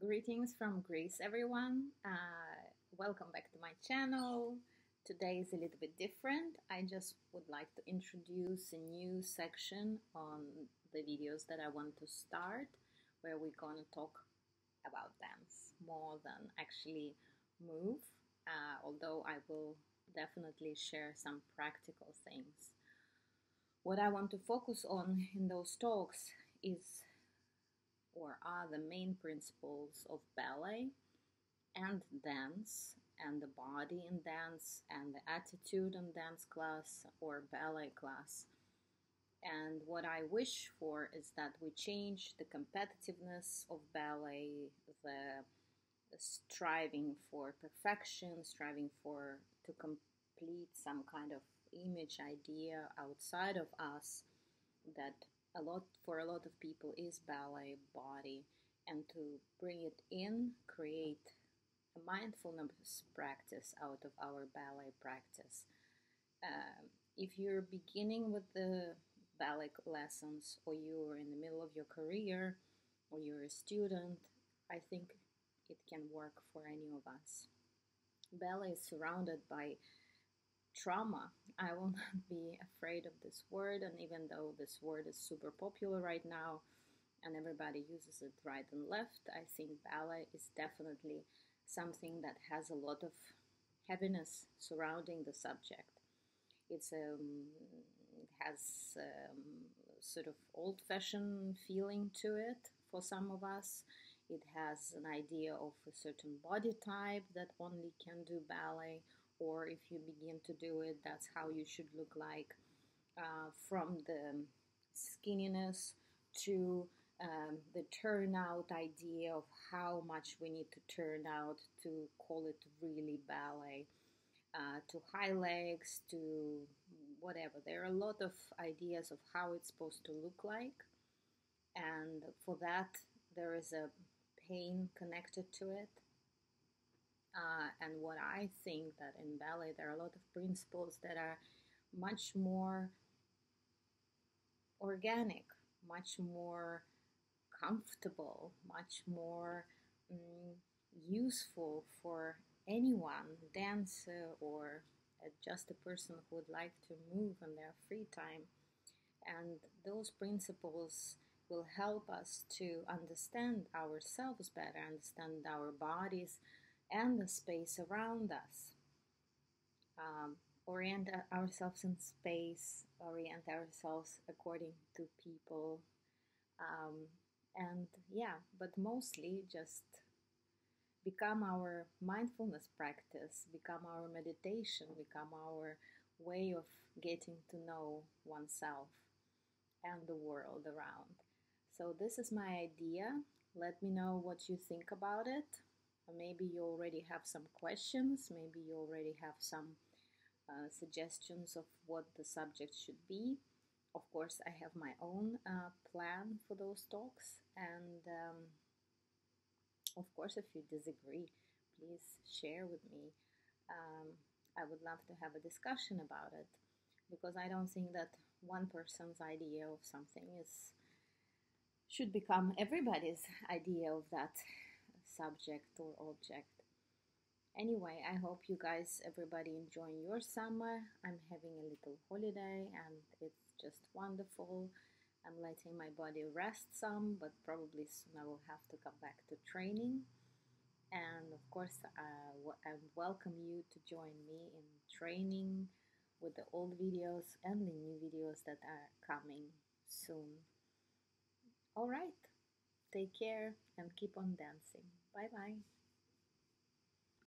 Greetings from Greece, everyone. Uh, welcome back to my channel. Today is a little bit different. I just would like to introduce a new section on the videos that I want to start where we're going to talk about dance more than actually move, uh, although I will definitely share some practical things. What I want to focus on in those talks is or are the main principles of ballet and dance and the body in dance and the attitude in dance class or ballet class. And what I wish for is that we change the competitiveness of ballet, the, striving for perfection, striving for to complete some kind of image idea outside of us that a lot for a lot of people is ballet body and to bring it in create a mindfulness practice out of our ballet practice. Uh, if you're beginning with the ballet lessons or you're in the middle of your career or you're a student i think it can work for any of us. Ballet is surrounded by trauma. I will not be afraid of this word, and even though this word is super popular right now and everybody uses it right and left, I think ballet is definitely something that has a lot of heaviness surrounding the subject. It's um, it has um, sort of old-fashioned feeling to it for some of us. It has an idea of a certain body type that only can do ballet or if you begin to do it, that's how you should look like uh, from the skinniness to um, the turnout idea of how much we need to turn out to call it really ballet, uh, to high legs, to whatever. There are a lot of ideas of how it's supposed to look like, and for that, there is a pain connected to it uh, and what I think that in ballet there are a lot of principles that are much more organic, much more comfortable, much more um, useful for anyone, dancer or uh, just a person who would like to move in their free time. And those principles will help us to understand ourselves better, understand our bodies, and the space around us. Um, orient ourselves in space, orient ourselves according to people, um, and yeah, but mostly just become our mindfulness practice, become our meditation, become our way of getting to know oneself and the world around. So, this is my idea. Let me know what you think about it. Maybe you already have some questions, maybe you already have some uh, suggestions of what the subject should be. Of course, I have my own uh, plan for those talks, and um, of course, if you disagree, please share with me. Um, I would love to have a discussion about it because I don't think that one person's idea of something is should become everybody's idea of that subject or object. Anyway, I hope you guys, everybody, enjoying your summer. I'm having a little holiday and it's just wonderful. I'm letting my body rest some, but probably soon I will have to come back to training. And of course, uh, I welcome you to join me in training with the old videos and the new videos that are coming soon. All right. Take care and keep on dancing. 拜拜。